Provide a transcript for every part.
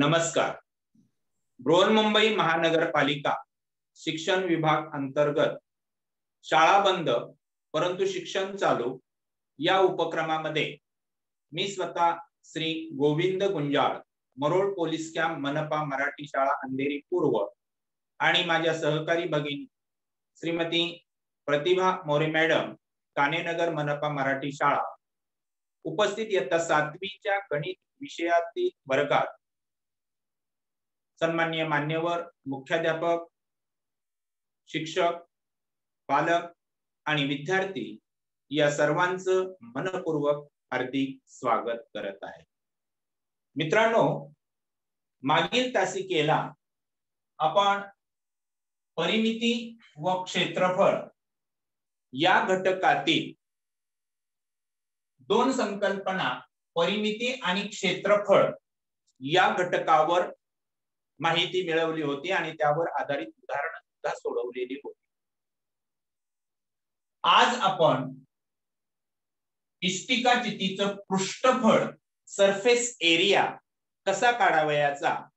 नमस्कार. बृहन्मुंबई महानगरपालिका शिक्षण विभाग अंतर्गत शाळा बंद परंतु शिक्षण चालू या उपक्रमामध्ये मी स्वतः श्री गोविंद गुंजाळ मरोड पोलीस कॅम्प मनपा मराठी शाळा अंधेरी पूर्व आणि माझ्या सहकारी भगिनी श्रीमती प्रतिभा मोरे मॅडम कानेनगर मनपा मराठी शाळा. उपस्थित इयत्ता सातवीच्या गणित विषयातील वर्गात सन्मान्य मान्यवर मुख्याध्यापक शिक्षक पालक आणि विद्यार्थी या सर्वांचं मनपूर्वक हार्दिक स्वागत करत आहे. मित्रांनो मागील तासिकेला आपण परिमिती व क्षेत्रफळ या घटकातील दोन संकल्पना परिमिती आणि क्षेत्रफळ या घटकावर माहिती मिळवली होती आणि त्यावर आधारित उदाहरण सुद्धा सोडवलेली होती. आज आपण इष्टिका चितीचं पृष्ठफळ सरफेस एरिया कसा काढावयाचा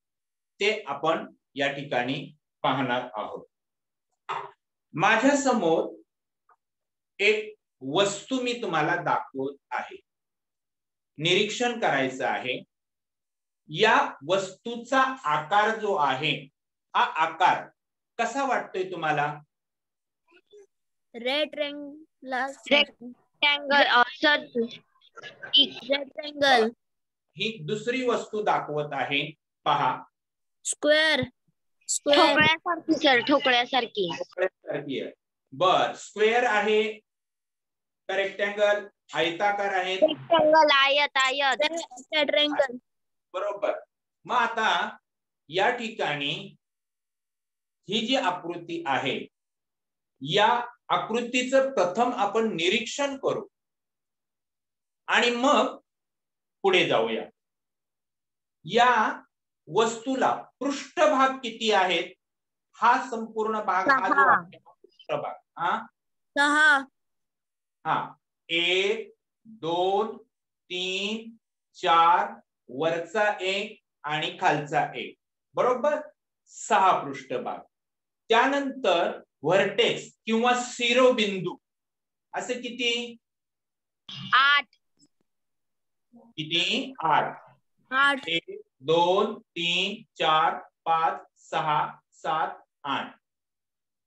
ते आपण या ठिकाणी पाहणार आहोत. माझ्यासमोर एक वस्तू मी तुम्हाला दाखवत आहे. निरीक्षण करायचं आहे. या वस्तूचा आकार जो आहे हा आकार कसा वाटतोय तुम्हाला? रेक्टँगल ही दुसरी वस्तू दाखवत आहे पहा. Square ठोकळ्यासारखी sir ठोकळ्यासारखी. ठोकळ्यासारखी बर स्क्वेअर आहे. का रेक्टँगल आयताकार आहे रेक्टँगल आयत आयत. ट्रँगल बरोबर. मग आता या ठिकाणी ही जी आकृती आहे या आकृतीचं प्रथम आपण निरीक्षण करू. आणि मग पुढे जाऊया. या वस्तूला पृष्ठभाग किती आहेत? हा संपूर्ण भाग हा जो. आहे पृष्ठभाग. हा? सहा. हा. एक दोन तीन चार वरचा एक आणि खालचा एक बरोबर? सहा पृष्ठभाग. त्यानंतर व्हर्टेक्स किंवा शिरोबिंदू. असे किती? आठ. किती? आठ. आठ. एक दोन तीन चार पाच सहा सात आठ.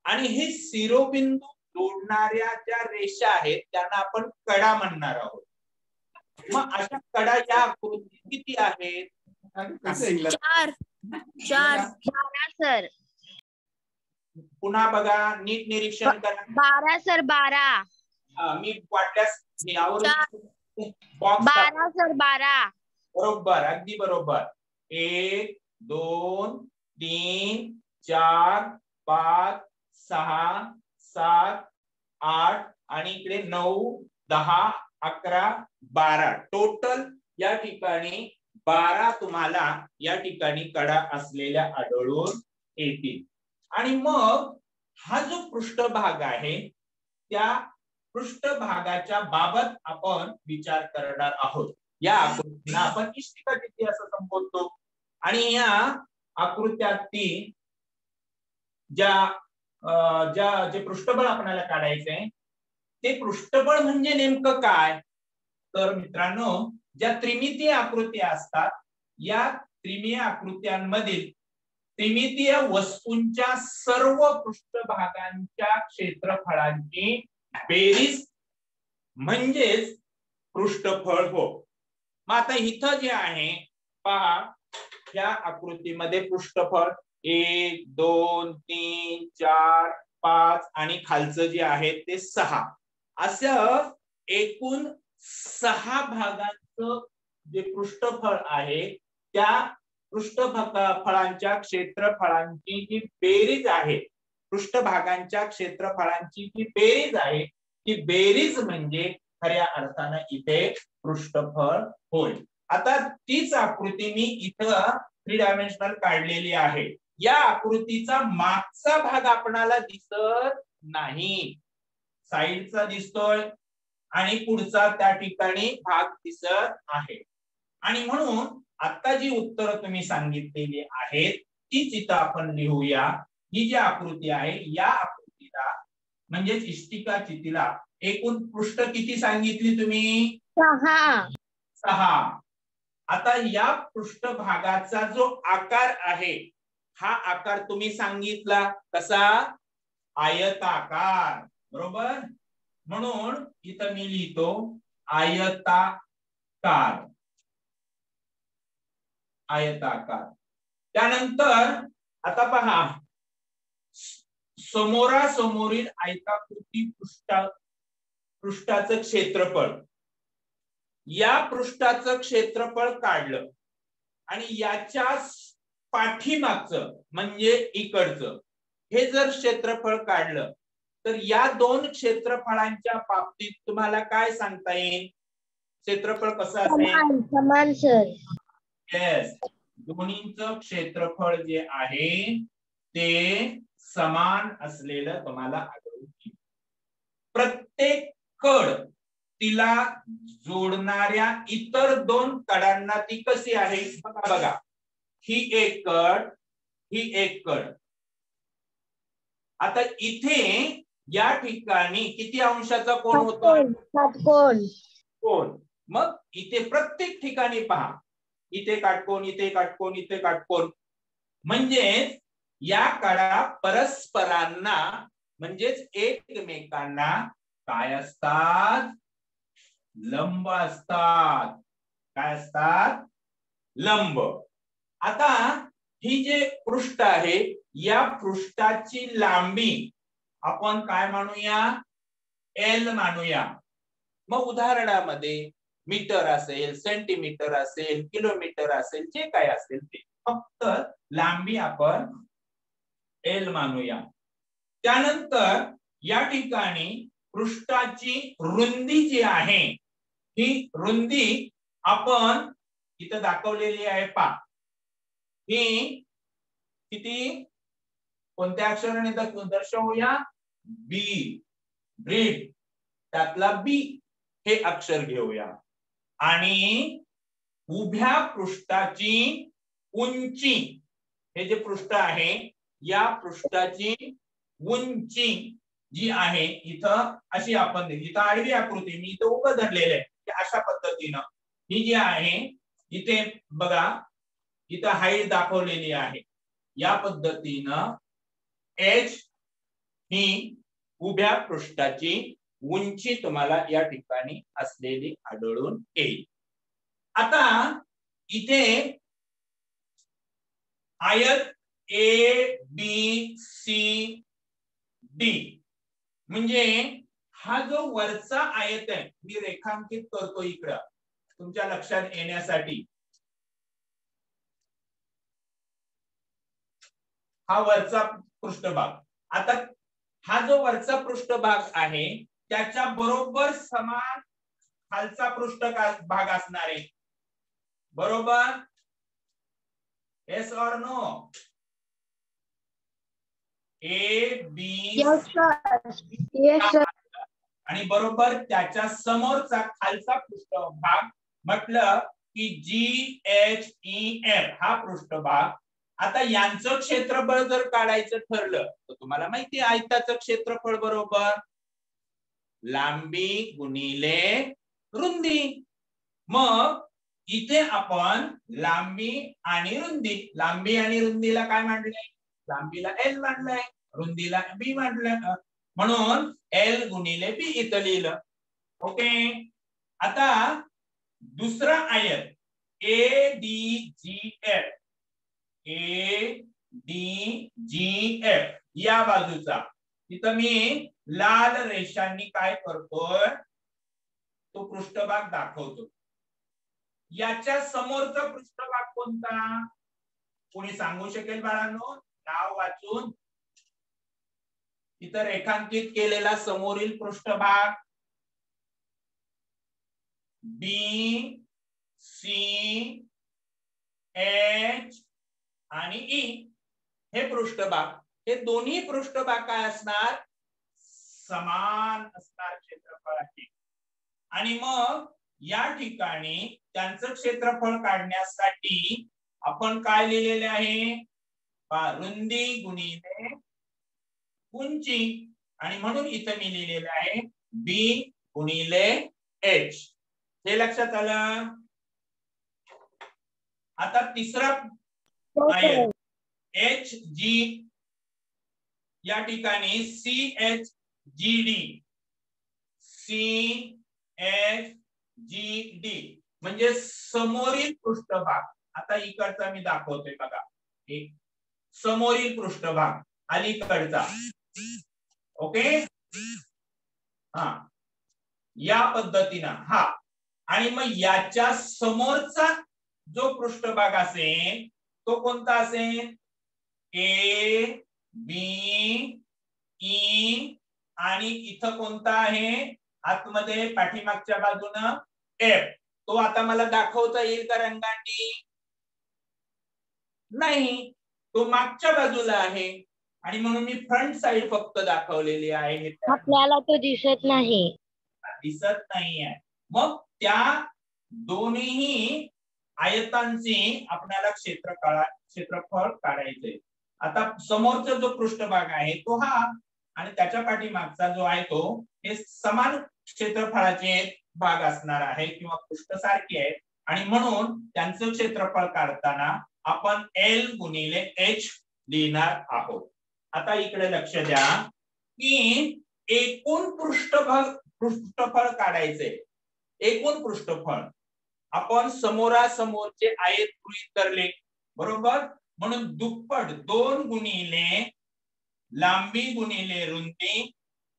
आणि हे शिरोबिंदू जोडणाऱ्या ज्या रेषा आहेत त्यांना आपण कडा म्हणणार आहोत. मग अशा कडा या आकृतीत किती आहेत? चार. चार. बारा सर. पुन्हा बघा नीट निरीक्षण करा. बारा सर बारा. हा, मी वाटल्यास. यावरून बॉक्स बारा सर बारा. बरोबर अगदी बरोबर. एक दोन तीन चार पाच सहा सात आठ आणि इकडे नऊ दहा अकरा बारा. टोटल या ठिकाणी बारा तुम्हाला या ठिकाणी कडा असलेल्या आढळून येतील. आणि मग हा जो पृष्ठभाग आहे त्या पृष्ठभागाच्या बाबत आपण विचार करणार आहोत. या आकृतीला आपण इष्टिका चित्ती असं संबोधतो? आणि या आकृत्यातील ज्या ज्या जे पृष्ठबळ आपल्याला काढायचंय ते पृष्ठबळ म्हणजे नेमकं काय? तर मित्रांनो ज्या त्रिमितीय आकृत्या असतात या त्रिमीय आकृत्यांमधील त्रिमितीय वस्तूंच्या सर्व पृष्ठभागांच्या क्षेत्रफळांची बेरीज म्हणजेच पृष्ठफळ हो. मग आता इथं जे आहे पहा या आकृतीमध्ये पृष्ठफळ एक दोन तीन चार पाच आणि खालचं जे आहे ते सहा. असं एकूण सहा भागांचं जे पृष्ठफळ आहे त्या पृष्ठफळांच्या क्षेत्रफळांची जी बेरीज आहे पृष्ठभागांच्या क्षेत्रफळांची जी बेरीज आहे ती बेरीज म्हणजे खऱ्या अर्थानं इथे पृष्ठफळ होय. आता तीच आकृती मी इथं थ्री डायमेन्शनल काढलेली आहे. या आकृतीचा मागचा भाग आपणाला दिसत नाही. साईडचा दिसतोय आणि पुढचा त्या ठिकाणी भाग दिसत आहे. आणि म्हणून आता जी उत्तरं तुम्ही सांगितलेली आहेत तीच इथं आपण लिहूया. ही जी आकृती आहे या आकृतीला म्हणजेच इष्टिका चितीला एकूण पृष्ठ किती सांगितली तुम्ही? सहा. सहा. आता या पृष्ठभागाचा जो आकार आहे हा आकार तुम्ही सांगितला कसा? आयताकार. बरोबर? म्हणून इथं मी लिहितो आयताकार. आयताकार. त्यानंतर आता पहा. समोरासमोरील आयताकृती पृष्ठा पृष्ठाचं क्षेत्रफळ. या पृष्ठाचं क्षेत्रफळ काढलं. आणि याच्या पाठीमागचं म्हणजे इकडचं हे जर क्षेत्रफळ काढलं तर या दोन क्षेत्रफळांच्या बाबतीत तुम्हाला काय सांगता येईल? क्षेत्रफळ कसं असेल? समान समान सर. येस दोन्हीचं क्षेत्रफळ जे आहे ते समान असलेलं तुम्हाला आढळून येईल. प्रत्येक कड तिला जोडणाऱ्या इतर दोन कडांना ती कशी आहे? बघा बघा. ही एक कड ही एक कड. आता इथे या ठिकाणी किती अंशाचा कोण होतो षटकोन कोण मग इथे प्रत्येक ठिकाणी पहा. इथे काटकोन इथे काटकोन इथे काटकोन. म्हणजेच या कडा परस्परांना म्हणजेच एकमेकांना काय असतात? लंब असतात. काय असतात? लंब. आता ही जे पृष्ठ आहे या पृष्ठाची लांबी आपण काय मानूया? एल मानूया. मग उदाहरणामध्ये मीटर असेल सेंटीमीटर असेल किलोमीटर असेल जे काय असेल ते. फक्त लांबी आपण एल मानूया. त्यानंतर या ठिकाणी पृष्ठाची रुंदी जी आहे ही रुंदी आपण इथं दाखवलेली आहे पा. ही किती? कोणत्या अक्षराने दर्शवूया? बी ब्रीड त्यातला बी हे अक्षर घेऊया. आणि उभ्या पृष्ठाची उंची हे जे पृष्ठ आहे या पृष्ठाची उंची जी आहे इथं अशी आपण इथं आडवी आकृती मी इथं उभं धरलेलं आहे. अशा पद्धतीनं ही जी आहे इथे बघा इथं हाईट दाखवलेली आहे. या पद्धतीनं एच ही उभ्या पृष्ठाची उंची तुम्हाला या ठिकाणी असलेली आढळून येईल. आता इथे आयत ए बी सी डी म्हणजे हा जो वरचा आयत आहे मी रेखांकित करतो इकडं तुमच्या लक्षात येण्यासाठी. हा वरचा पृष्ठभाग. आता हा जो वरचा पृष्ठभाग आहे त्याच्या बरोबर समान खालचा पृष्ठ भाग असणार आहे. बरोबर? Yes or no A B आणि बरोबर त्याच्या समोरचा खालचा पृष्ठभाग म्हटलं की जी एच ई एफ हा पृष्ठभाग आता यांचं क्षेत्रफळ जर काढायचं ठरलं तर तुम्हाला माहिती आयताचं क्षेत्रफळ बरोबर. लांबी गुणिले रुंदी. मग इथे आपण लांबी आणि रुंदी लांबी आणि रुंदीला काय मांडलंय? लांबीला एल मांडलंय रुंदीला बी मांडलंय. म्हणून एल गुणिले बी इथं लिहिलं. ओके? आता दुसरा आयत A D G F A D G F या बाजूचा. तिथं मी लाल रेषांनी काय करतोय? तो पृष्ठभाग दाखवतो. याच्या समोरचा पृष्ठभाग कोणता? कोणी सांगू शकेल बाळांनो? नाव वाचून. इथं रेखांकित केलेला समोरील पृष्ठभाग. बी सी एच आणि ई हे पृष्ठभाग हे दोन्ही पृष्ठभाग काय असणार समान असणार क्षेत्रफळ आहे. आणि मग या ठिकाणी त्यांचं क्षेत्रफळ काढण्यासाठी आपण काय लिहिलेले आहे? रुंदी गुणिले उंची. आणि म्हणून इथं मी लिहिलेलं आहे बी गुणिले एच हे लक्षात आलं? आता तिसरा एच जी या ठिकाणी C H G D C H G D म्हणजे समोरील पृष्ठभाग. आता इकडचा मी दाखवतोय बघा. एक समोरील पृष्ठभाग. अलीकडचा. ओके? हा. या पद्धतीनं. हा. आणि मग याच्या समोरचा जो पृष्ठभाग असेल तो कोणता असेल? ए बी ई आणि इथं कोणता आहे? आतमध्ये पाठीमागच्या बाजूनं एफ तो आता मला दाखवता येईल का रंगांनी? नाही. तो मागच्या बाजूला आहे. आणि म्हणून मी फ्रंट साइड फक्त दाखवलेली आहे आपल्याला तो दिसत नाही. दिसत नाहीये. मग त्या दोन्ही आयतांची आपल्याला क्षेत्र क्षेत्रफळ काढायचंय. आता समोरचा जो पृष्ठभाग आहे तो हा आणि त्याच्या पाठीमागचा जो आहे तो हे समान क्षेत्रफळाचे भाग असणार आहे किंवा पृष्ठ सारखे आहेत आणि म्हणून त्यांचं क्षेत्रफळ काढताना आपण एल गुणिले एच लिहिणार आहोत. आता इकडे लक्ष द्या की एकूण पृष्ठभाग पृष्ठफळ काढायचे एकूण पृष्ठफळ. आपण समोरासमोरचे आयत गृहीत धरले. बरोबर? म्हणून दुप्पट दोन गुणिले लांबी गुणिले रुंदी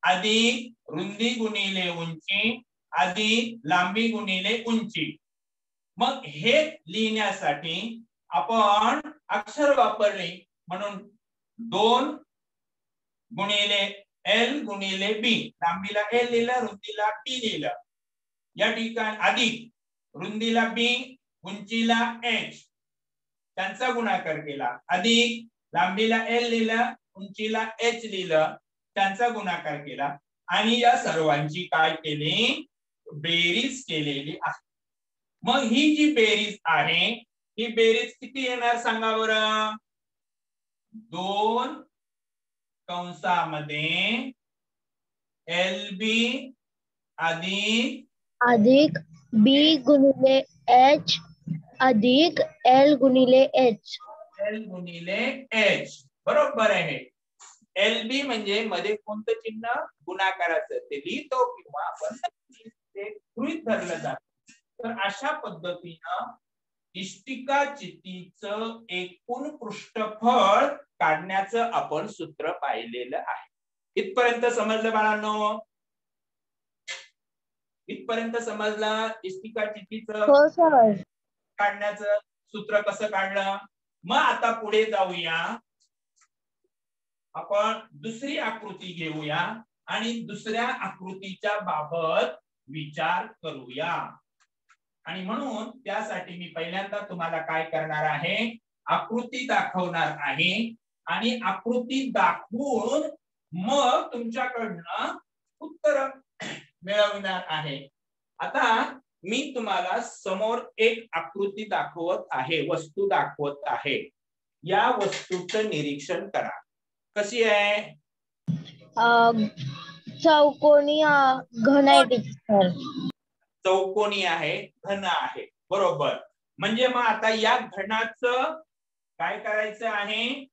अधिक रुंदी गुणिले उंची अधिक लांबी गुणिले उंची. मग हे लिहिण्यासाठी आपण अक्षर वापरले. म्हणून दोन गुणिले एल गुणिले बी. लांबीला एल लिहिलं रुंदीला बी लिहिलं. या ठिकाणी अधिक रुंदीला बी उंचीला एच त्यांचा गुणाकार केला. अधिक लांबीला एल लिहिलं उंचीला एच लिहिलं त्यांचा गुणाकार केला. आणि या सर्वांची काय केली? बेरीज केलेली आहे. मग ही जी बेरीज आहे ही बेरीज किती येणार सांगा बरं? दोन कंसामध्ये एल बी अधिक अधिक बी गुणिले एच अधिक एल गुणिले एच. एल गुणिले एच. बरोबर आहे. एल बी म्हणजे मध्ये कोणतं चिन्ह? गुणाकाराचं. ते लिहितो किंवा आपण ते गृहित धरलं जात. तर अशा पद्धतीनं इष्टिका चितीचं एकूण पृष्ठफळ काढण्याचं आपण सूत्र पाहिलेलं आहे. इथपर्यंत समजलं बाळांनो? इथपर्यंत समजलं इष्टिका चितीचं हो काढण्याचं सूत्र कसं काढलं? मग आता पुढे जाऊया. आपण दुसरी आकृती घेऊया आणि दुसऱ्या आकृतीच्या बाबत विचार करूया. आणि म्हणून त्यासाठी मी पहिल्यांदा तुम्हाला काय करणार आहे? आकृती दाखवणार आहे. आणि आकृती दाखवून मग तुमच्याकडनं उत्तर मिळवणार आहे. आता मी तुम्हाला समोर एक आकृती दाखवत आहे वस्तू दाखवत आहे. या वस्तूचं निरीक्षण करा. कशी आहे? चौकोनी घन चौकोनी आहे घन आहे. बरोबर. म्हणजे मग आता या घनाचं काय करायचं आहे?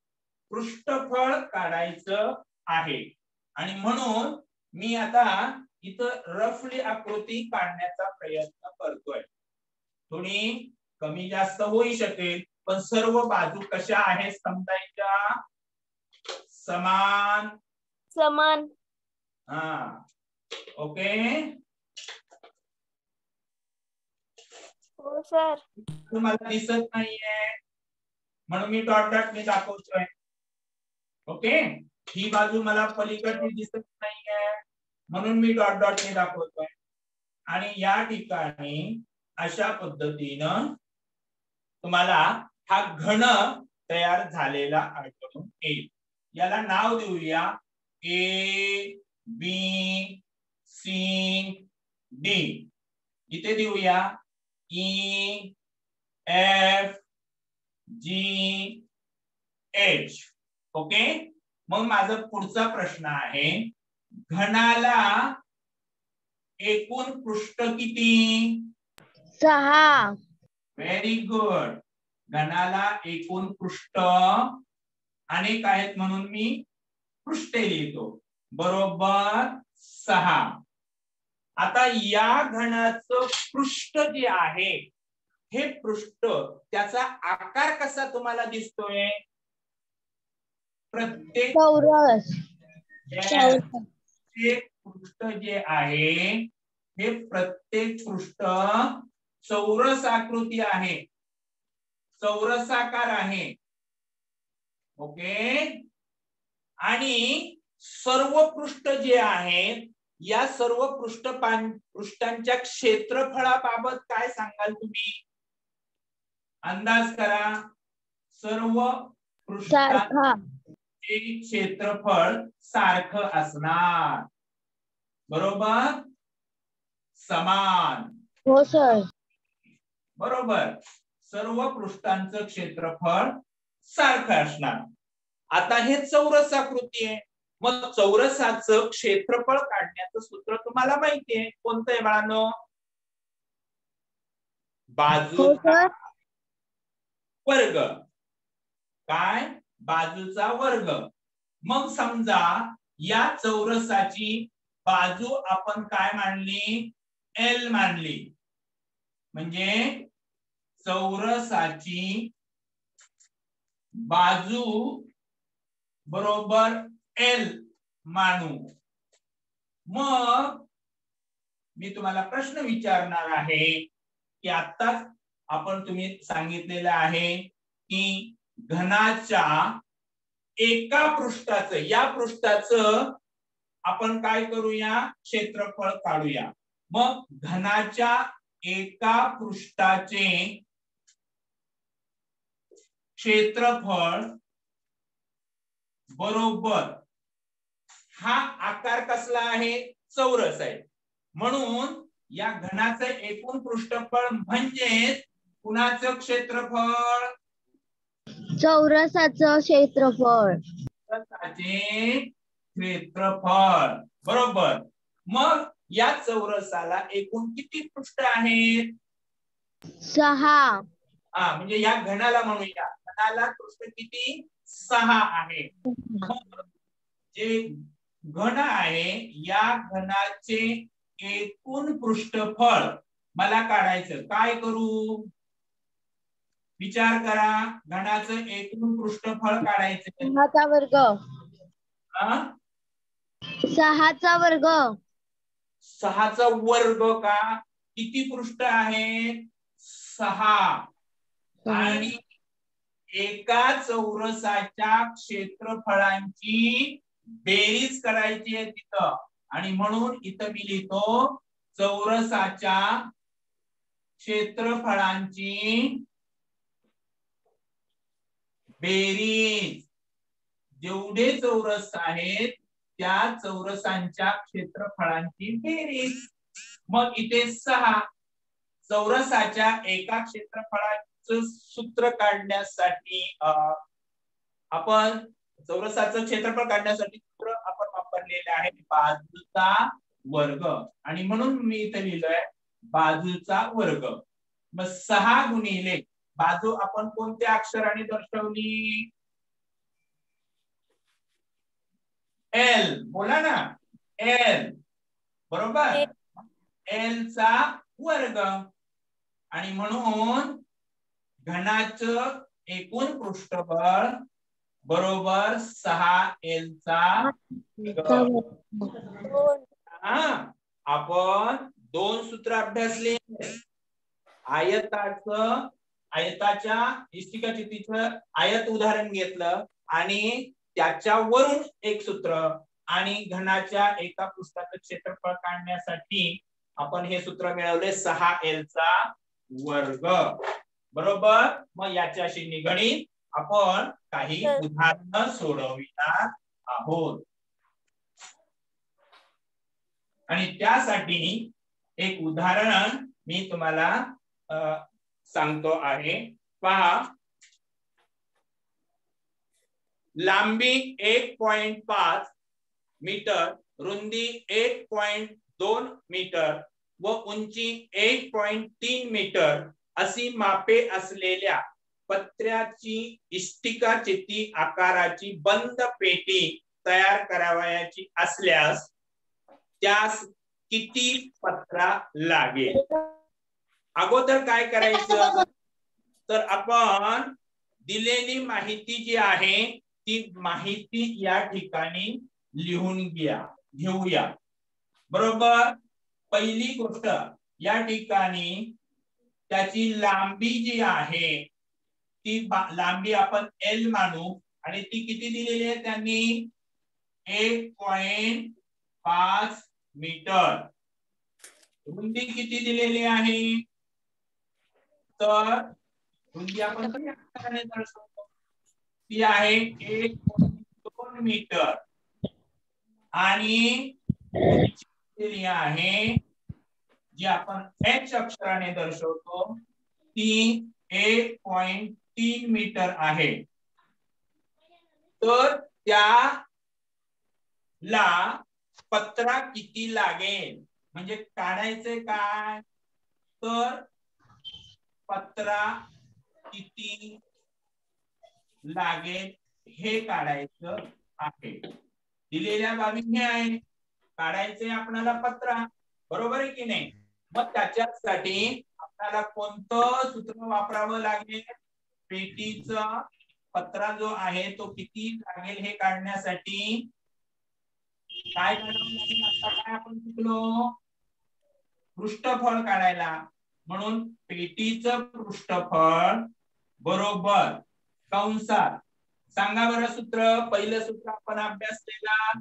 पृष्ठफळ काढायचं आहे. आणि म्हणून मी आता इथं रफली आकृती काढण्याचा प्रयत्न करतोय. थोडी कमी जास्त होऊ शकेल पण सर्व बाजू कशा आहेत? समजायच्या समान. समान. हा. ओके? हो सर. तुम्हाला दिसत नाहीये. म्हणून मी डॉट डॉट मी दाखवतोय. ओके? ही बाजू मला पलीकडची दिसत नाहीये. म्हणून मी डॉट डॉट ने दाखवतोय. आणि या ठिकाणी अशा पद्धतीनं तुम्हाला हा घन तयार झालेला आढळून येईल. याला नाव देऊया ए बी सी डी इथे देऊया E F G H okay मग माझा पुढचा प्रश्न आहे. घनाला एकूण पृष्ठ किती? सहा. व्हेरी गुड घनाला एकूण पृष्ठ. अनेक आहेत म्हणून मी पृष्ठे लिहितो. बरोबर सहा. आता या घनाचं पृष्ठ जे आहे हे पृष्ठ त्याचा आकार कसा तुम्हाला दिसतोय? प्रत्येक प्रत्येक पृष्ठ जे आहे हे प्रत्येक पृष्ठ चौरस आकृती आहे. चौरसाकार आहे. ओके आणि सर्व पृष्ठ जे आहेत या सर्व पृष्ठ पृष्ठांच्या क्षेत्रफळाबाबत काय सांगाल तुम्ही? अंदाज करा. सर्व पृष्ठ सारखा क्षेत्रफळ सारखं असणार. बरोबर? समान. हो सर. बरोबर. सर्व पृष्ठांचं क्षेत्रफळ सारखं असणार. आता हे चौरस आकृती आहे. मग चौरसाचं क्षेत्रफळ काढण्याचं सूत्र तुम्हाला माहिती आहे. कोणतं आहे बाळांनो हो बाजूचा सर. वर्ग. काय? बाजूचा वर्ग. मग समजा या चौरसाची बाजू आपण काय मानली एल मानली म्हणजे चौरसाची बाजू बरोबर एल मानू. मग मी तुम्हाला प्रश्न विचारणार आहे की आताच आपण तुम्ही सांगितलेलं आहे की घनाच्या एका पृष्ठाचं या पृष्ठाचं आपण काय करूया? क्षेत्रफळ काढूया. मग घनाच्या एका पृष्ठाचे क्षेत्रफळ बरोबर हा आकार कसला आहे? चौरस आहे. म्हणून या घनाचं एकूण पृष्ठफळ म्हणजेच कुणाचं क्षेत्रफळ? चौरसाचं क्षेत्रफळ. चौरसाचे क्षेत्रफळ. बरोबर. मग या चौरसाला एकूण किती पृष्ठ आहेत? सहा. हा म्हणजे या घनाला म्हणूया. घनाला पृष्ठ किती? सहा आहे. जे घन आहे या घनाचे एकूण पृष्ठफळ मला काढायचं. काय करू? विचार करा घनाचं एकूण पृष्ठफळ काढायचं. सहाचा वर्ग. हा? सहाचा वर्ग. सहाचा वर्ग का? किती पृष्ठ आहेत सहा. आणि एका चौरसाच्या क्षेत्रफळांची बेरीज करायची आहे तिथं. आणि म्हणून इथं मी लिहितो चौरसाच्या क्षेत्रफळांची बेरीज. जेवढे चौरस आहेत त्या चौरसांच्या क्षेत्रफळांची बेरीज. मग इथे सहा. चौरसाच्या एका क्षेत्रफळाचं सूत्र काढण्यासाठी अं, आपण चौरसाचं क्षेत्रफळ काढण्यासाठी सूत्र आपण वापरलेले आहे बाजूचा वर्ग. आणि म्हणून मी इथे लिहिलंय बाजूचा वर्ग. मग सहा गुणिले बाजू आपण कोणत्या अक्षराने दर्शवली? एल बोला ना. एल बरोबर? एल चा वर्ग. आणि म्हणून घनाचं एकूण पृष्ठबळ बरोबर सहा एल चा आपण दोन सूत्र अभ्यासले. आयताचं आयताच्या इष्टिका चितीचं आयत उदाहरण घेतलं आणि त्याच्यावरून एक सूत्र आणि घनाच्या एका पुस्तकाचं क्षेत्रफळ काढण्यासाठी आपण हे सूत्र मिळवले सहा एल चा वर्ग. बरोबर? मग याच्याशी निगडीत आपण काही उदाहरणं सोडविणार आहोत. आणि त्यासाठी एक उदाहरण मी तुम्हाला सांगतो आहे. पहा. लांबी एक पॉइंट पाच मीटर रुंदी एक पॉइंट दोन मीटर व उंची एक पॉइंट तीन मीटर अशी मापे असलेल्या पत्र्याची इष्टिका चित्ती आकाराची बंद पेटी तयार करावयाची असल्यास त्यास किती पत्रा लागेल? अगोदर काय करायचं? तर आपण दिलेली माहिती जी आहे ती माहिती या ठिकाणी लिहून घ्या घेऊया. बरोबर? पहिली गोष्ट या ठिकाणी त्याची लांबी जी आहे ती लांबी आपण एल मानू. आणि ती किती दिलेली आहे त्यांनी? एक पॉइंट पाच मीटर. रुंदी किती दिलेली आहे? तर रुंदी आपण दर्शवतो ती आहे एक दोन मीटर. आणि आहे जी आपण एच अक्षराने दर्शवतो ती एक पॉइंट तीन मीटर आहे. तर त्याला पत्रा किती लागेल? म्हणजे काढायचे काय? तर पत्रा किती लागेल हे काढायचं आहे. दिलेल्या बाबी हे आहे काढायचे आपल्याला पत्रा. बरोबर आहे की नाही? मग त्याच्यासाठी आपल्याला कोणतं सूत्र वापरावं लागेल? पेटीचा पत्रा जो आहे तो किती लागेल हे काढण्यासाठी? काय काढावं लागेल? आता काय आपण शिकलो? पृष्ठफळ काढायला. म्हणून पेटीचं पृष्ठफळ बरोबर कंसात. सांगा बरं सूत्र पहिलं सूत्र आपण अभ्यासलेला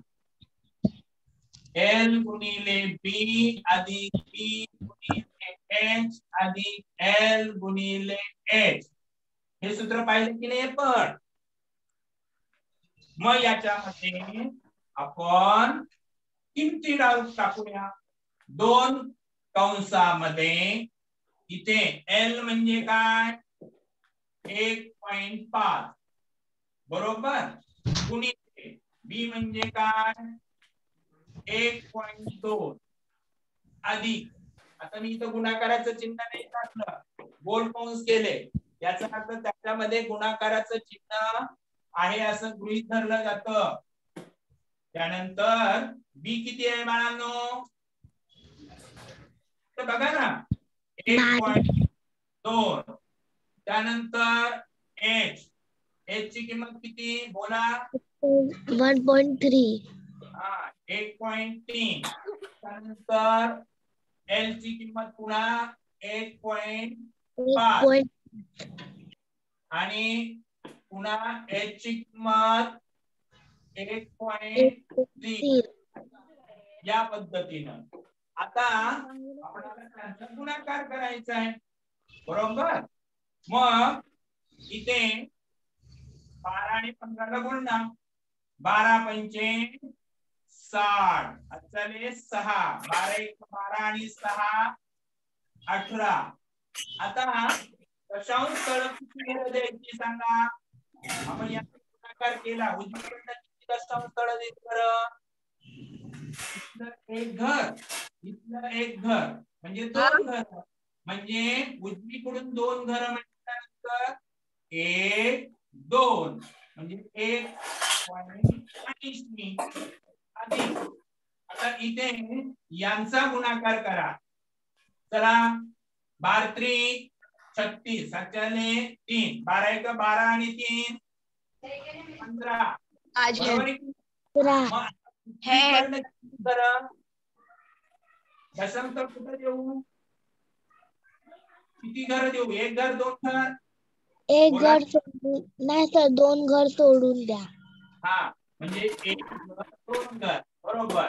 एल गुणिले बी अधिक बी गुणिले एच अधिक एल गुणिले एच हे सूत्र पाहिलं की नाही? पण. मग याच्यामध्ये आपण किमती टाकूया. दोन कंसामध्ये इथे एल म्हणजे काय? एक पॉइंट पाच. बरोबर? गुणिले बी म्हणजे काय? एक पॉइंट दोन. अधिक. आता मी इथं गुणाकाराचं चिन्ह नाही टाकलं. गोल पाऊस केले. याचा अर्थ त्याच्यामध्ये गुणाकाराचं चिन्ह आहे असं गृहीत धरलं जात. त्यानंतर बी किती आहे बाळांनो? बघा ना. एक पॉइंट दोन. त्यानंतर एच एच ची किंमत किती? बोला. One point three. हा एक पॉइंट तीन. त्यानंतर एल ची किंमत पुन्हा एक पॉइंट पाच. आणि पुन्हा एच ची किंमत एक पॉइंट थ्री या पद्धतीनं. आता गुणाकार करायचा आहे. बरोबर? मग इथे बारा आणि पंधराला गुणणार बारा पंचे साठ. चले सहा. बारा एक बारा आणि सहा अठरा. आता दशांश स्थळ द्यायची सांगा? आपण या गुणाकार केला. उजवीकडनं किती दशांश स्थळ देत बरं? इथलं एक घर. इथलं एक घर. म्हणजे दोन घर. म्हणजे उजवीकडून दोन घर म्हटल्यानंतर एक दोन. म्हणजे एक आता इथे यांचा गुणाकार करा. चला बार त्रिक छत्तीस. सत्याने तीन. बारा एक बारा आणि तीन. पंधरा. दशांश कुठं देऊ? किती घर देऊ? एक घर दोन घर? एक. घर सोडून नाही सर दोन घर सोडून द्या. हा म्हणजे एक घर दोन घर बरोबर.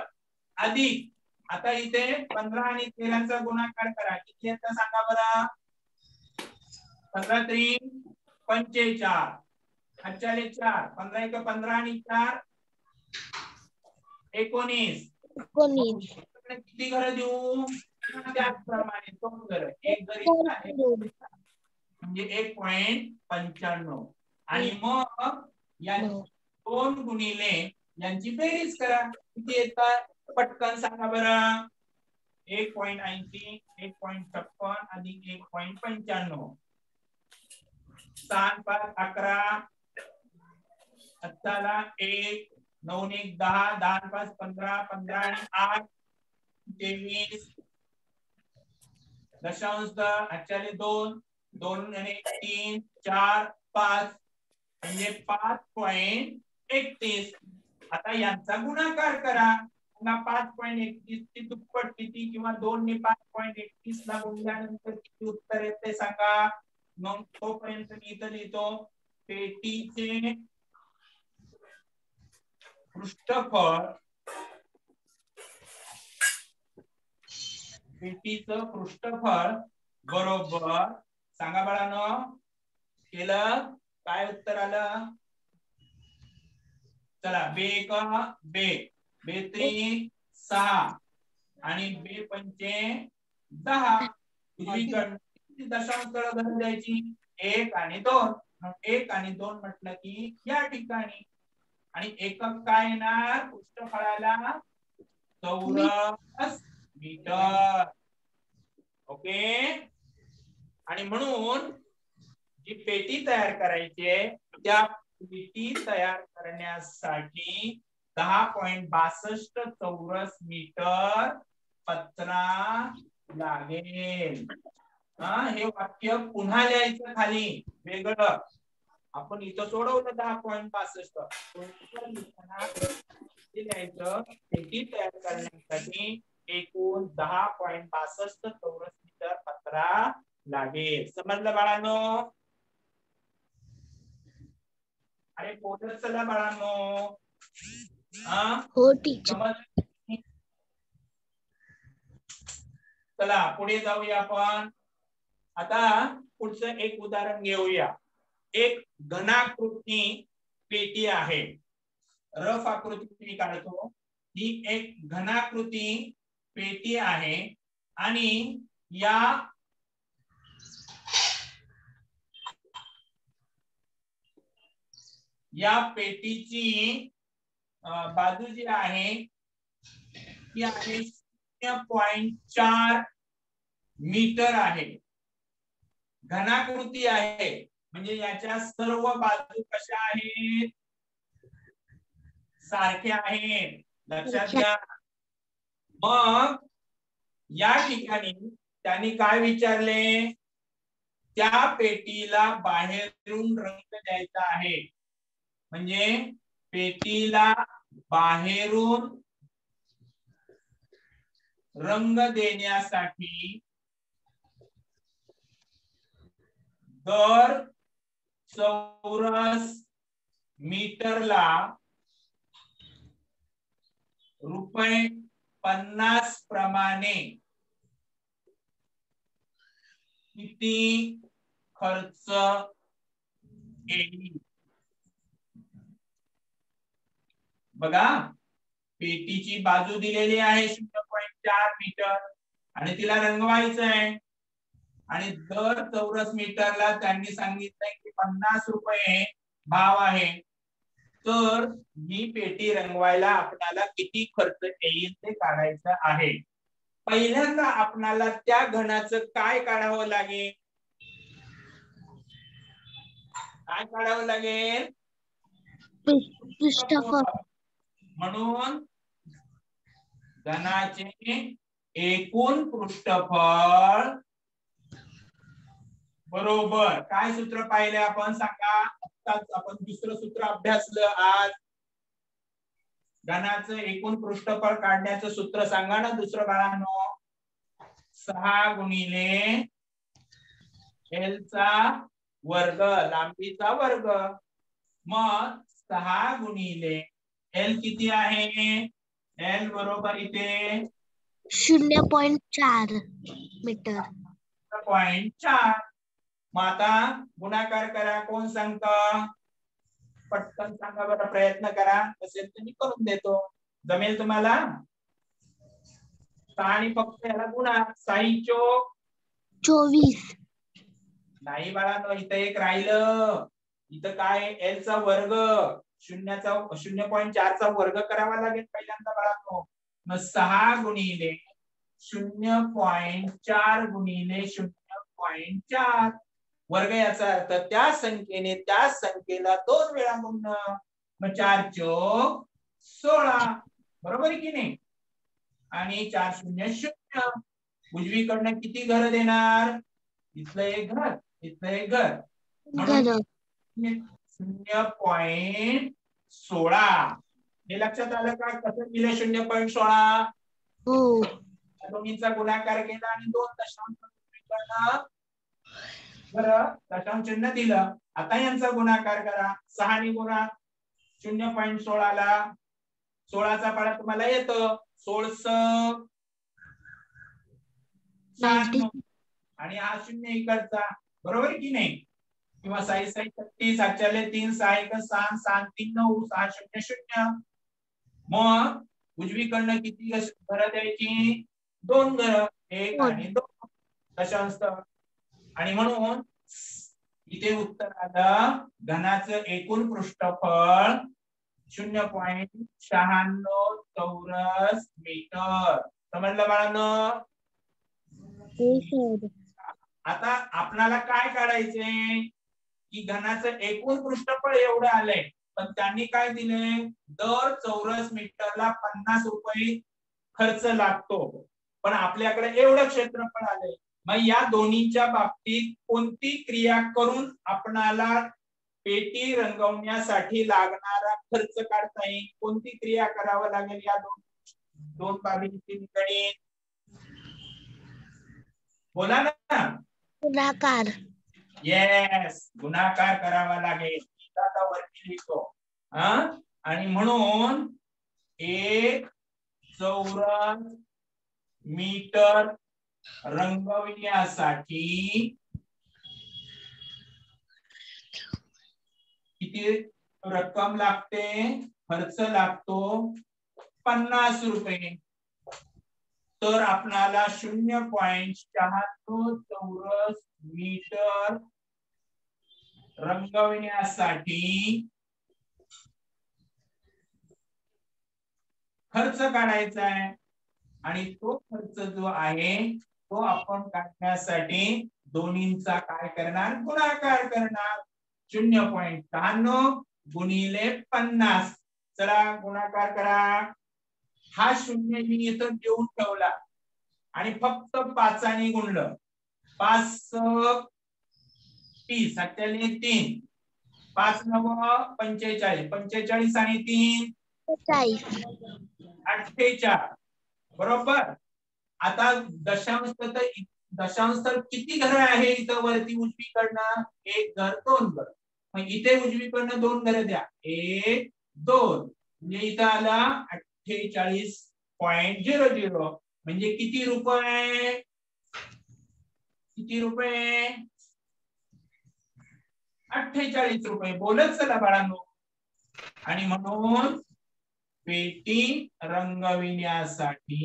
अधिक आता इथे पंधरा आणि तेराचा गुणाकार करा. किती येतं सांगा बरं? पंधरा त्रीन पंचेचाळ. अठ्ठाले चार. पंधरा एक पंधरा आणि चार. एकोणीस. एकोणीस. किती घर देऊ? त्याचप्रमाणे दोन घर. एक घर घर इथं. म्हणजे एक पॉइंट पंच्याण्णव. आणि मग या दोन गुणिले यांची बेरीज करा. किती येतात? पटकन सांगा बरं. एक पॉइंट ऐंशी एक पॉइंट छप्पन आणि एक पॉइंट पंच्याण्णव. सात पाच अकरा. अठ्ठाला एक नऊ एक दहा दहा पाच पंधरा पंधरा आणि आठ. तेवीस. दशांश आचार्य दोन दोन आणि तीन चार पाच म्हणजे पाच पॉइंट एकतीस. आता यांचा गुणाकार करा. पुन्हा पाच पॉईंट एकतीस ची दुप्पट किती किंवा दोन ने पाच पॉईंट एकतीस ला गुणल्यानंतर किती उत्तर येते सांगा. मग तोपर्यंत मी इथं लिहितो पेटीचे पृष्ठफळ भेटीचं पृष्ठफळ बरोबर. सांगा बाळानं केलं? काय उत्तर आलं? चला बे एक बे. बे त्रिक सहा. आणि बे पंचे दहा. किती दशांश धरून द्यायची? एक आणि दोन. एक आणि दोन म्हटलं की या ठिकाणी. आणि एकक काय येणार? पृष्ठफळाला चौरस मीटर. ओके? आणि म्हणून जी पेटी तयार करायची आहे त्या पेटी तयार करण्यासाठी दहा पॉइंट बासष्ट चौरस मीटर पत्रा लागेल. हा हे वाक्य पुन्हा लिहायचं खाली. वेगळं. आपण इथं सोडवलं दहा पॉइंट बासष्ट. लिहायचं पेटी तयार करण्यासाठी एकूण दहा पॉइंट बासष्ट चौरस मीटर पत्रा लागेल. समजलं बाळांनो? अरे बोलत चला बाळांनो. हा? टीचर चला पुढे जाऊया आपण. आता पुढचं एक उदाहरण घेऊया. एक घनाकृती पेटी आहे. रफ आकृती मी काढतो. ही एक घनाकृती पेटी आहे आणि या या पेटीची बाजू जी आहे ती आहे शून्य पॉइंट चार मीटर आहे. घनाकृती आहे. म्हणजे याच्या सर्व बाजू कशा आहेत? सारख्या आहेत. लक्षात घ्या. मग या ठिकाणी त्यांनी काय विचारले? त्या पेटीला बाहेरून रंग द्यायचा आहे. म्हणजे पेटीला बाहेरून रंग देण्यासाठी दर चौरस मीटरला रुपये पन्नास प्रमाणे. किती खर्च येईल? बघा पेटीची बाजू दिलेली आहे शून्य पॉईंट चार मीटर आणि तिला रंगवायचं आहे. आणि दर चौरस मीटरला त्यांनी सांगितलंय की पन्नास रुपये भाव आहे. तर ही पेटी रंगवायला आपल्याला किती खर्च येईल ते काढायचं आहे. पहिल्यांदा आपणाला त्या घनाचं काय काढावं लागेल? काय काढावं लागेल? पृष्ठफळ. म्हणून घनाचे एकूण पृष्ठफळ बरोबर. काय सूत्र पाहिले आपण? सांगा. आत्ताच आपण दुसरं सूत्र अभ्यासलं आज घनाचं एकूण पृष्ठफळ काढण्याचं सूत्र सांगा ना दुसरं बाळांनो. सहा गुणिले एल चा वर्ग लांबीचा वर्ग. मग सहा गुणिले एल किती आहे? एल बरोबर इथे शून्य पॉइंट चार मीटर. पॉइंट चार. मग आता गुणाकार करा कोण सांगत? पटकन सांगा बरं प्रयत्न करा. तसेच तर मी करून देतो. जमेल तुम्हाला? आणि फक्त याला गुणा. साई चोक. चोवीस. नाही बाळांनो इथं एक राहिलं. इथं काय? एल चा वर्ग. शून्याचा शून्य पॉईंट चारचा वर्ग करावा लागेल पहिल्यांदा बाळांनो मग सहा गुणिले शून्य पॉईंट चार गुणिले शून्य पॉईंट चार. वर्ग याचा अर्थ त्या संख्येने त्या संख्येला दोन वेळा गुणणं मग चार चोक सोळा. बरोबर की नाही? आणि चार शून्य शून्य. उजवीकडनं किती घर देणार? इथलं एक घर इथलं एक घर. म्हणून शून्य पॉइंट सोळा. हे लक्षात आलं का? कसं दिलं शून्य पॉईंट सोळा? हो. दोन्हीचा गुणाकार केला आणि दोन दशांश बरं दशांश चिन्ह दिलं. आता यांचा गुणाकार करा. सहाने गुणा शून्य पॉईंट सोळाला. सोळाचा पाडा तुम्हाला येतो. सोळस. आणि हा शून्य इकडचा बरोबर की नाही? किंवा साई साई छत्तीस आजच्याले तीन सहा एक सहा सहा तीन नऊ सहा शून्य शून्य. मग उजवीकडनं किती घर द्यायची? दोन घर. एक. आणि दोन. दशांश आणि म्हणून इथे उत्तर आलं घनाचं एकूण पृष्ठफळ शून्य पॉईंट शहाण्णव चौरस मीटर. समजलं बाळांनो? हो आता आपणाला काय काढायचंय? की घनाचं एकूण पृष्ठफळ एवढं आलंय पण त्यांनी काय दिले दर चौरस मीटरला पन्नास रुपये खर्च लागतो. पण आपल्याकडे एवढं क्षेत्रफळ आलंय. मग या दोन्हीच्या बाबतीत कोणती क्रिया करून आपणाला पेटी रंगवण्यासाठी लागणारा खर्च काढता येईल? कोणती क्रिया करावं लागेल या दोन दोन बाबींची निगडीत बोला ना. गुणाकार. येस गुणाकार करावा लागेल. आता वरती लिहितो. हा? आणि म्हणून एक चौरस मीटर रंगविण्यासाठी किती रक्कम लागते? खर्च लागतो पन्नास रुपये. तर आपणाला शून्य पॉइंट शहात्तर चौरस मीटर रंगविण्यासाठी खर्च काढायचा आहे. आणि तो खर्च जो आहे तो आपण काढण्यासाठी दोन्हींचा काय करणार? गुणाकार करणार. शून्य पॉइंट शहाण्णव गुणिले पन्नास. चला गुणाकार करा. हा शून्य मी इथं देऊन ठेवला. आणि फक्त पाचाने गुणलं. पाच तीस. सत्याने तीन. पाच नव पंचेचाळीस. पंचेचाळीस आणि तीन? अठ्ठेचाळ बरोबर? आता दशांश तर दशांश तर किती घर आहे इथं वरती उजवीकडनं? एक घर दोन घर. मग इथे उजवीकडनं दोन घर द्या. एक दोन. म्हणजे इथं आला अठ्ठेचाळीस पॉइंट झिरो झिरो म्हणजे किती रुपये? किती रुपये? अठ्ठेचाळीस रुपये. बोलत चला बाळांनो. आणि म्हणून पेटी रंगविण्यासाठी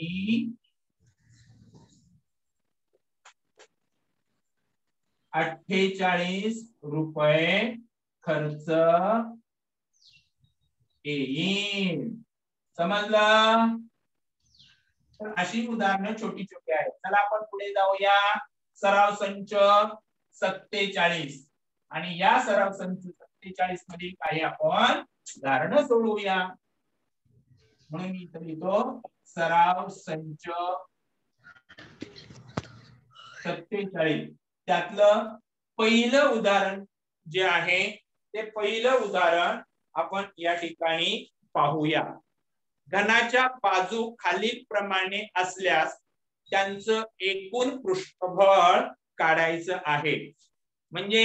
अठ्ठेचाळीस रुपये खर्च येईल समजलं? तर अशी उदाहरणं छोटी छोटी आहेत. चला आपण पुढे जाऊया. सराव संच सत्तेचाळीस. आणि या सराव संच सत्तेचाळीसमध्ये काही आपण उदाहरणं सोडवूया. म्हणून मी इथं लिहितो सराव संच सत्तेचाळीस. त्यातलं पहिलं उदाहरण जे आहे ते पहिलं उदाहरण आपण या ठिकाणी पाहूया. घनाच्या बाजू खालील प्रमाणे असल्यास त्यांचं एकूण पृष्ठफळ काढायचं आहे. म्हणजे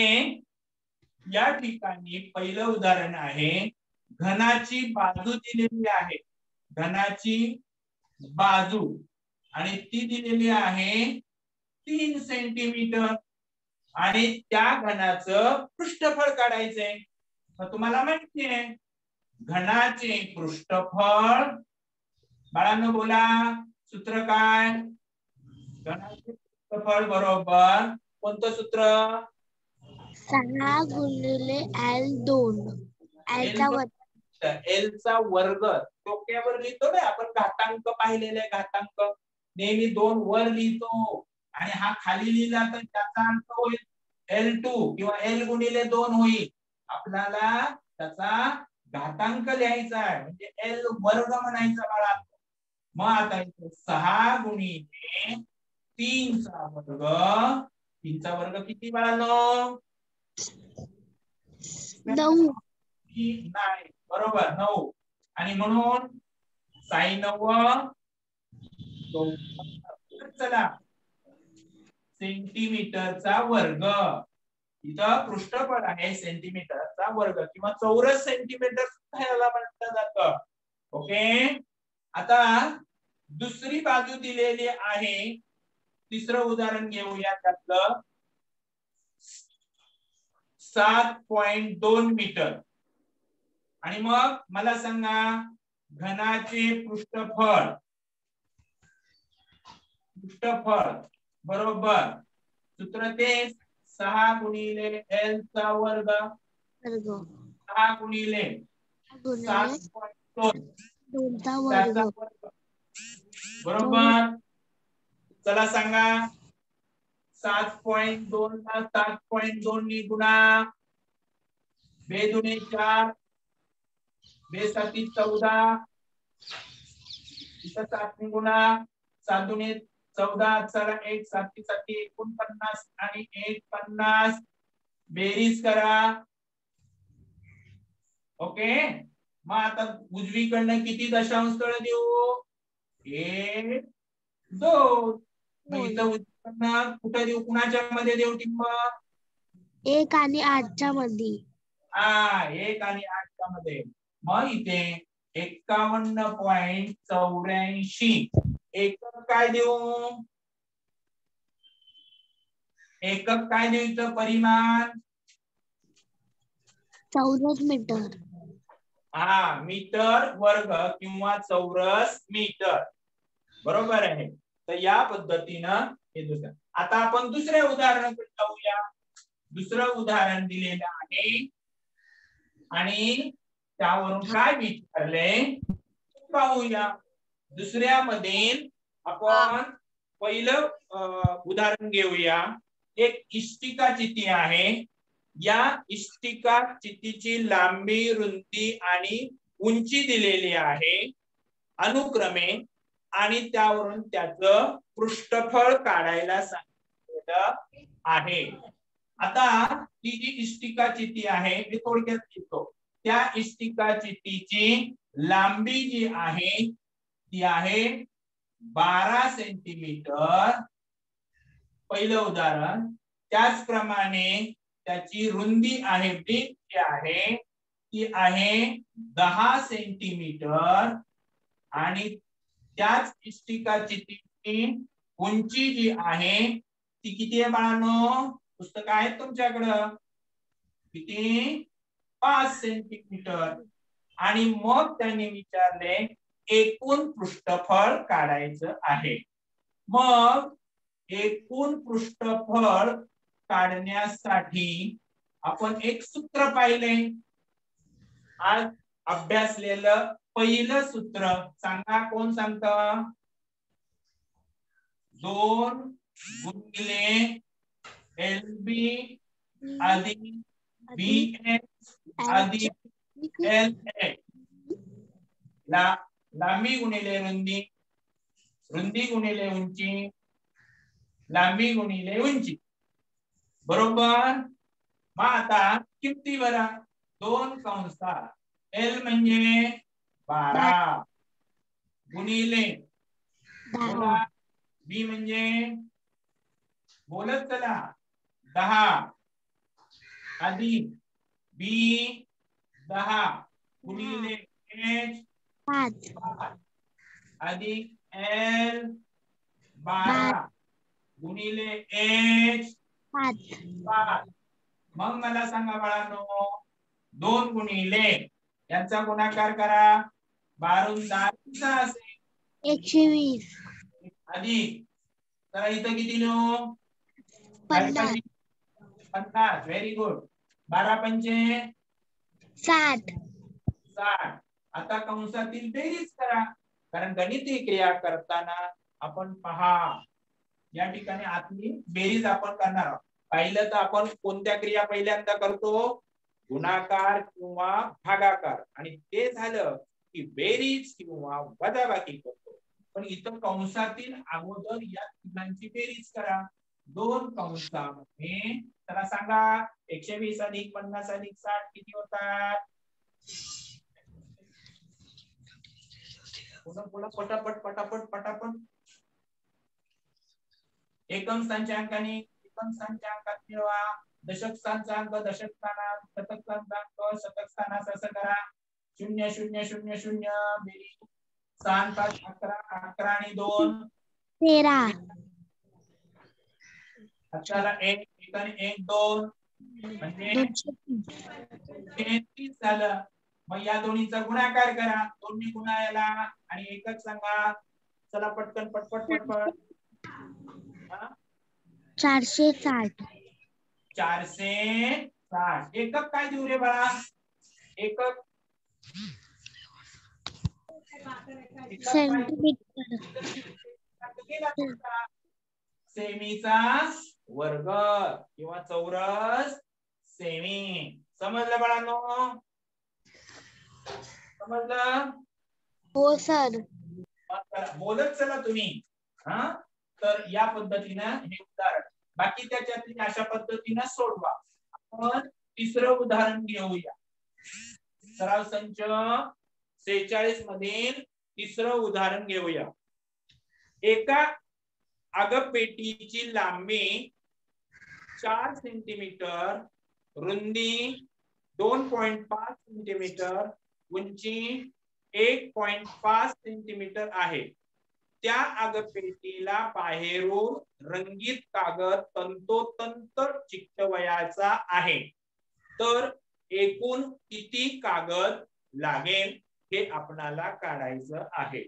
या ठिकाणी पहिलं उदाहरण आहे घनाची बाजू दिलेली आहे. घनाची बाजू आणि ती दिलेली आहे तीन सेंटीमीटर आणि त्या घनाचं पृष्ठफळ काढायचंय. तुम्हाला माहिती आहे घनाचे पृष्ठफळ बाळांनो बोला सूत्र काय? घनाचे क्षेत्रफळ बरोबर कोणतं सूत्र? सहा गुणिले एल दोन. एल चा L वर्ग एल चा वर्ग. डोक्यावर लिहितो ना आपण घातांक पाहिलेले घातांक. नेहमी दोन वर लिहितो. आणि हा खाली लिहिला तर त्याचा अंक होईल एल टू किंवा एल गुणिले दोन होईल. आपल्याला त्याचा घातांक लिहायचा आहे. म्हणजे एल वर्ग म्हणायचा बाळा. मग आता इथे सहा गुणिले तीनचा वर्ग. तीनचा वर्ग किती बाळानो नऊ? नाही बरोबर नऊ. आणि म्हणून साई नव चला. सेंटीमीटरचा वर्ग. इथं पृष्ठफळ आहे सेंटीमीटरचा वर्ग किंवा चौरस सेंटीमीटर सुद्धा याला म्हटलं जात. ओके? आता दुसरी बाजू दिलेली आहे. तिसरं उदाहरण घेऊया त्यातलं. सात पॉइंट दोन मीटर. आणि मग मला सांगा घनाचे पृष्ठफळ. पृष्ठफळ. बरोबर. सूत्र ते सहा गुणिले एल चा वर्ग. सहा गुणिले बरोबर. चला सांगा. सात पॉइंट दोन ला सात पॉइंट दोन नी गुणा. बे दुने चार. बे साती चौदा. इथं सात ने गुणा. सात दुने चौदा चला एक साती साती एकोणपन्नास आणि एक पन्नास बेरीज करा. ओके? मग आता उजवीकडनं किती दशांश स्थळ देऊ? एक दोन. इथं उजवीकडनं कुठं देऊ? कुणाच्या मध्ये देऊ टिंब? एक आणि आठच्या मध्ये हा एक आणि आठच्या मध्ये. मग इथे एक्कावन्न पॉइंट चौऱ्याऐंशी. एकक काय देऊ? एकक काय देऊ इथं परिमाण? चौरस मीटर. हा मीटर वर्ग किंवा चौरस मीटर. बरोबर आहे. तर या पद्धतीनं हे दुसरं. आता आपण दुसऱ्या उदाहरणाकडे जाऊया. दुसरं उदाहरण दिलेलं आहे. आणि त्यावरून काय विचारले पाहूया. दुसऱ्यामध्ये आपण पहिलं उदाहरण घेऊया. एक इष्टिका चिती आहे. या इष्टिका चितीची लांबी रुंदी आणि उंची दिलेली आहे. अनुक्रमे आणि त्यावरून त्याचं पृष्ठफळ काढायला सांगितलेलं आहे. आता ती जी इष्टिका चिती आहे मी थोडक्यात लिहितो. त्या इष्टिका चितीची लांबी जी आहे ती आहे? बारा सेंटीमीटर. पहिलं उदाहरण. त्याचप्रमाणे त्याची रुंदी आहे ब्रिक जी आहे ती आहे दहा सेंटीमीटर. आणि त्याच इष्टिकाची ती उंची जी आहे ती किती आहे बाळांनो? पुस्तक आहेत तुमच्याकडं. किती? पाच सेंटीमीटर. आणि मग त्यांनी विचारले एकूण पृष्ठफळ काढायचं आहे. मग एकूण पृष्ठफळ काढण्यासाठी आपण एक सूत्र पाहिले. आज अभ्यासलेलं पहिलं सूत्र सांगा कोण सांगत? दोन गुणिले एल बी अधिक बी एच अधिक एल ए ला लांबी गुणिले रुंदी. रुंदी गुणिले उंची. लांबी गुणिले उंची. बरोबर? मग आता किमती बरा दोन कंसात एल म्हणजे बारा. गुणिले. दहा बी म्हणजे बोलत चला. दहा. अधिक बी दहा. गुणिले एच पाच अधिक एल बारा गुणिले एच पाच मग मला सांगा बाळांनो दोन गुणिले. यांचा गुणाकार करा. बारून दहा असेल? एकशे वीस. अधिक चला इथं किती लिहू? पन्नास. पन्नास. व्हेरी गुड बारा पंचे? साठ. साठ. आता कंसातील बेरीज करा. कारण गणिती क्रिया करताना आपण पहा या ठिकाणी आतली बेरीज आपण करणार आहोत. पाहिलं तर आपण कोणत्या क्रिया पहिल्यांदा करतो? गुणाकार किंवा भागाकार. आणि ते झालं की बेरीज किंवा वजाबाकी करतो. पण इथं कंसातील अगोदर या तिघांची बेरीज करा. दोन कंसामध्ये त्याला सांगा एकशे वीस अधिक पन्नास अधिक साठ किती होतात? पुन्हा पुन्हा पटापट पटापट पटापट. एकम संचांकाने एकम संचांकात मिळवा दशक स्थानचा अंक दशक स्थानात शतक स्थानचा अंक शतक स्थानात असं करा. शून्य शून्य शून्य शून्य बेरीज स्थान पाच अकरा अकरा आणि दोन. तेरा. अकराला एक एक आणि एक दोन. म्हणजे झालं. मग या दोन्हीचा गुणाकार करा. दोन्ही गुणायला आणि एकच सांगा. चला पटकन पटपट पटपट? चारशे साठ. चारशे साठ. एकक काय देऊ रे बाळा? एकक. सेमीचा वर्ग किंवा चौरस सेमी. समजलं बाळांनो? समजलं हो सर. बोलत चला तुम्ही. हा? तर या पद्धतीनं हे उदाहरण. बाकी त्याच्यातली अशा पद्धतीनं सोडवा. आपण तिसरं उदाहरण घेऊया. सराव संच सेहेचाळीस मधील तिसरं उदाहरण घेऊया. एका आगपेटीची लांबी चार सेंटीमीटर रुंदी दोन पॉइंट पाच सेंटीमीटर उंची एक पॉइंट पाच सेंटीमीटर आहे. त्या आगपेटीला बाहेरून रंगीत कागद तंतोतंत चिकटवयाचा आहे. तर एकूण किती कागद लागेल हे आपणाला काढायचं आहे.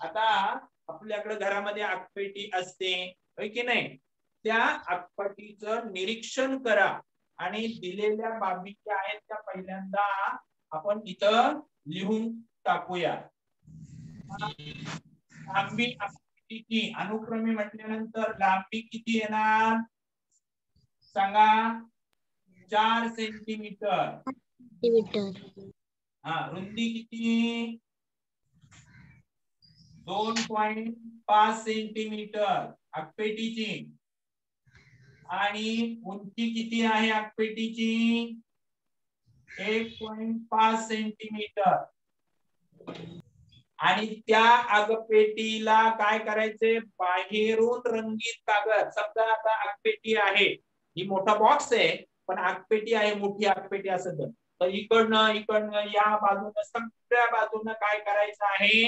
आता आपल्याकडे घरामध्ये आगपेटी असते होय की नाही? त्या आगपेटीचं निरीक्षण करा. आणि दिलेल्या बाबी ज्या आहेत त्या पहिल्यांदा आपण इथं लिहून टाकूया. लांबी किती? अनुक्रमे म्हटल्यानंतर लांबी किती येणार? सांगा. चार सेंटीमीटर. सेंटीमीटर हा रुंदी किती? दोन पॉइंट पाच सेंटीमीटर. आगपेटीची. आणि उंची किती आहे आगपेटीची? एक पॉइंट पाच सेंटीमीटर आणि त्या आगपेटीला काय करायचे? बाहेरून रंगीत कागद. समजा आता आगपेटी आहे. ही मोठा बॉक्स आहे पण आगपेटी आहे मोठी आगपेटी असं तर. इकडनं इकडनं या बाजूनं सगळ्या बाजूनं काय करायचं आहे?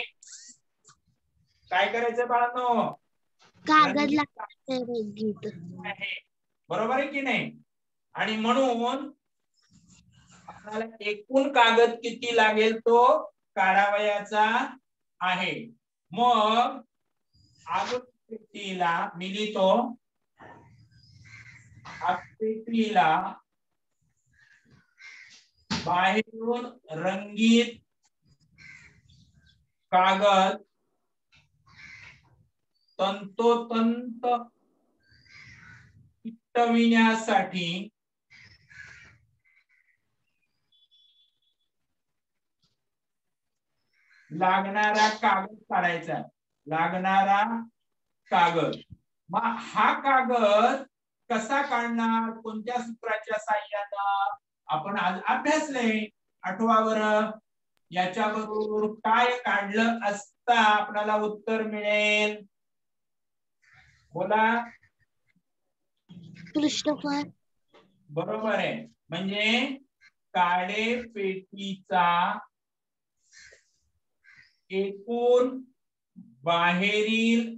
काय करायचं बाळांनो? कागद बरोबर आहे की नाही? आणि म्हणून आपल्याला एकूण कागद किती लागेल तो काढावयाचा आहे. मग आगपेटीला मी लिहितो. बाहेरून रंगीत कागद तंतोतंत चिकटविण्यासाठी लागणारा कागद काढायचा लागणारा कागद. मग हा कागद कसा काढणार? कोणत्या सूत्राच्या साह्यानं? आपण आज अभ्यासले आठवावर. याच्याबरोबर काय काढलं असता आपल्याला उत्तर मिळेल? बोला. पृष्ठफळ बरोबर आहे. म्हणजे काळे पेटीचा एकूण बाहेरील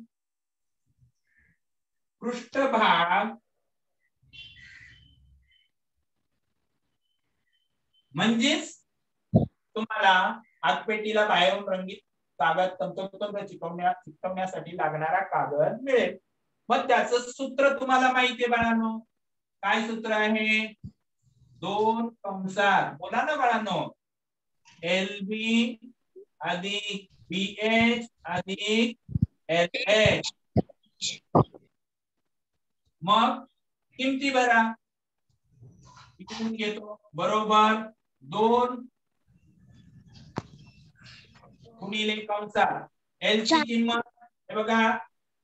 पृष्ठभाग म्हणजेच तुम्हाला हातपेटीला बाहेरून रंगीत कागद तंतोतंत चिकवण्या चिकटवण्यासाठी लागणारा कागद मिळेल. मग त्याचं सूत्र तुम्हाला माहिती आहे बाळांनो. काय सूत्र आहे? दोन कंसार बोला ना बाळांनो. एल बी अधिक बी एच अधिक एल एच मग किमती भरा. इकडून घेतो. बरोबर दोन गुणिले कंसात. एल ची किंमत हे बघा.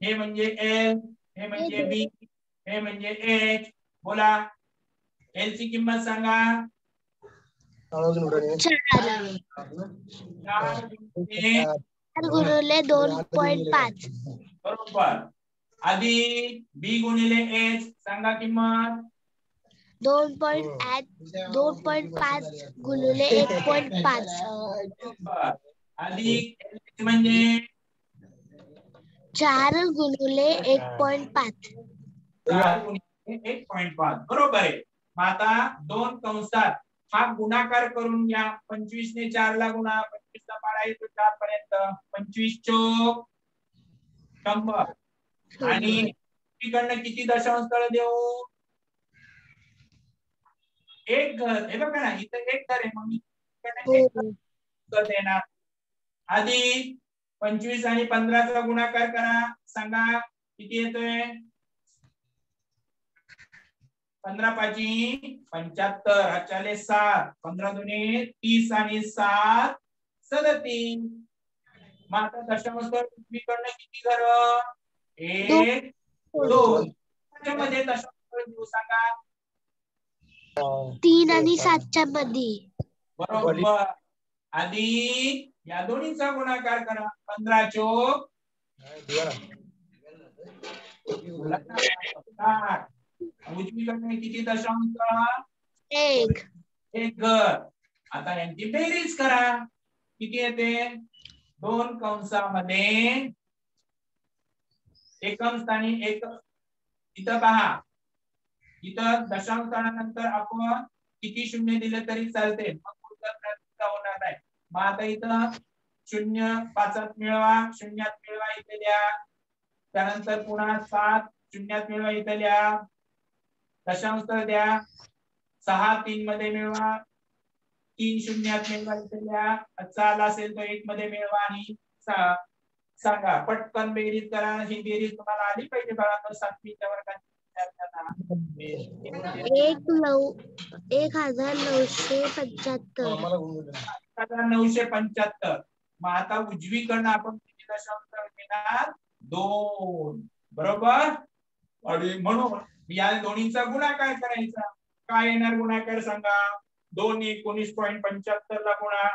हे म्हणजे एल हे म्हणजे बी हे म्हणजे एच बोला. एल ची किंमत सांगा. दोन पॉइंट पाच. बरोबर. आधी बी गुणिले एच सांगा किंमत. दोन पॉइंट आठ दोन पॉइंट पाच गुणिले एक पॉइंट पाच. अधिक म्हणजे? चार गुणिले एक पॉइंट पाच. चार गुणिले एक पॉईंट पाच. बरोबर आहे. आता दोन कंसात हा गुणाकार करून घ्या. पंचवीस ने चार ला गुणा. पंचवीस ला पाडा येतो चार पर्यंत. पंचवीस चोक. शंभर. आणि तिकडनं किती दशांश तळ देऊ? एक घर. हे बघा ना इथं एक घर आहे. मग मी हो. देणार. आधी पंचवीस आणि पंधराचा गुणाकार करा. सांगा किती येतोय? पंधरा पाची पंच्याहत्तर अचाले सात पंधरा दुने तीस आणि सात सदतीस. मग आता दशांश उजवीकडनं किती घर? एक दोन. त्याच्यामध्ये दशांश देऊ सांगा. तीन आणि सातच्या मध्ये बरोबर. आधी या दोन्हीचा गुणाकार करा. पंधरा चोक. उजवीकडे किती दशांश एक. एक घर. आता यांची बेरीज करा. किती येते? दोन कंसामध्ये एकम स्थानी एक इथं पहा. इथं दशांश स्थानानंतर आपण किती शून्य दिले तरी चालते. मग पुढचा प्रयत्न होणार नाही. मग आता इथं शून्य पाचात मिळवा. शून्यात मिळवा इथे द्या त्यानंतर पुन्हा सात शून्यात मिळवा इथे द्या दशांश द्या. सहा तीन मध्ये मिळवा. तीन शून्यात मिळवा इथे द्या चाल असेल तो एक मध्ये मिळवा आणि सा- सांगा. पटकन बेरीज करा. ही बेरीज तुम्हाला आली पाहिजे बाळा सातवीच्या विद्यार्थ्यांना. एक नऊ एक हजार नऊशे पंच्याहत्तर. हजार नऊशे पंच्याहत्तर. मग आता उजवीकडनं आपण किती दशांश घेणार? दोन. बरोबर? आणि म्हणून या दोन्हीचा गुणाकार करायचा. काय येणार गुणाकार सांगा. दोन एकोणीस पॉईंट पंच्याहत्तर ला गुणा.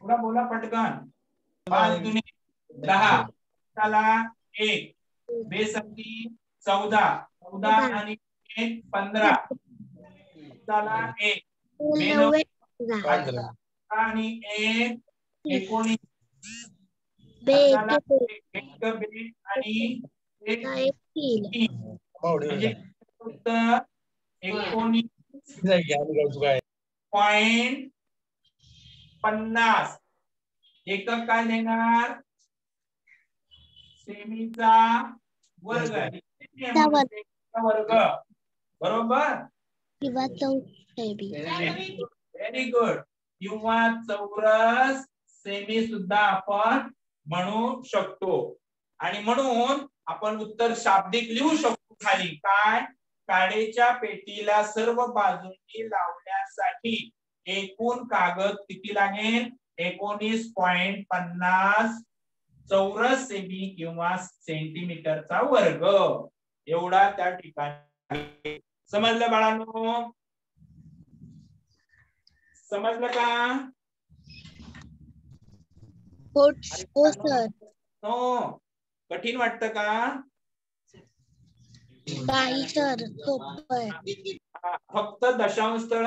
पुन्हा बोला पटकन. पाच दुने दहा. त्याला एक. बेसंती चौदा. चौदा आणि एक पंधरा. त्याला एक. आणि एक. एकोणीस. आणि एक एक म्हणजे उत्तर एकोणीस पॉइंट पन्नास. एकक काय देणार? सेमीचा वर्ग. चा वर्ग. बरोबर? किंवा व्हेरी गुड किंवा चौरस सेमी सुद्धा आपण म्हणू शकतो. आणि म्हणून आपण उत्तर शाब्दिक लिहू शकतो खाली. काय? काडेच्या पेटीला सर्व बाजूंनी लावण्यासाठी एकूण कागद किती लागेल? एकोणीस पॉइंट पन्नास चौरस सेमी किंवा सेंटीमीटरचा वर्ग. एवढा त्या ठिकाणी. समजलं बाळांनो? समजलं का? हो सर. कठीण वाटतं का? फक्त दशांश स्थळ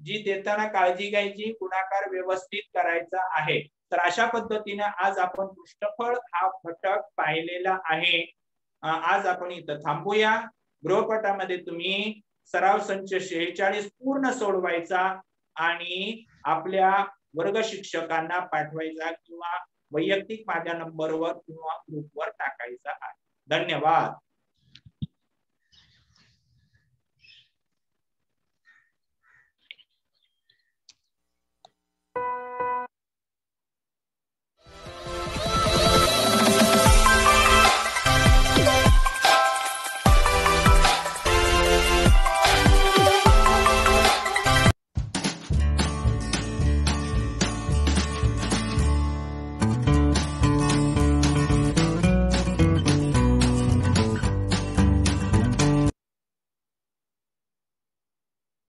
जी देताना काळजी घ्यायची गुणाकार व्यवस्थित करायचा आहे. तर अशा पद्धतीने आज आपण पृष्ठफळ हा घटक पाहिलेला आहे. आज आपण इथं थांबूया. गृहपटामध्ये तुम्ही सराव संच शेहेचाळीस पूर्ण सोडवायचा आणि आपल्या वर्ग शिक्षकांना पाठवायचा किंवा वैयक्तिक माझ्या नंबरवर किंवा ग्रुपवर टाकायचा आहे. धन्यवाद.